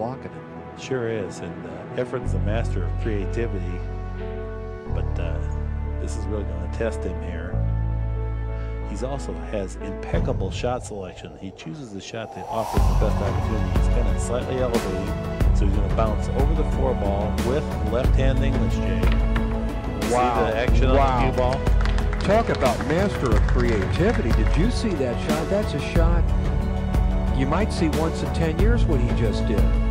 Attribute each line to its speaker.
Speaker 1: blocking it.
Speaker 2: Sure is, and uh, Efren's the master of creativity, but uh, this is really going to test him here. He also has impeccable shot selection. He chooses the shot that offers the best opportunity. He's kind of slightly elevated, so he's going to bounce over the four ball with left-hand English, Jay.
Speaker 1: Wow.
Speaker 2: See the action
Speaker 1: Wow.
Speaker 2: on the cue ball?
Speaker 1: Talk about master of creativity. Did you see that shot? That's a shot you might see once in 10 years what he just did.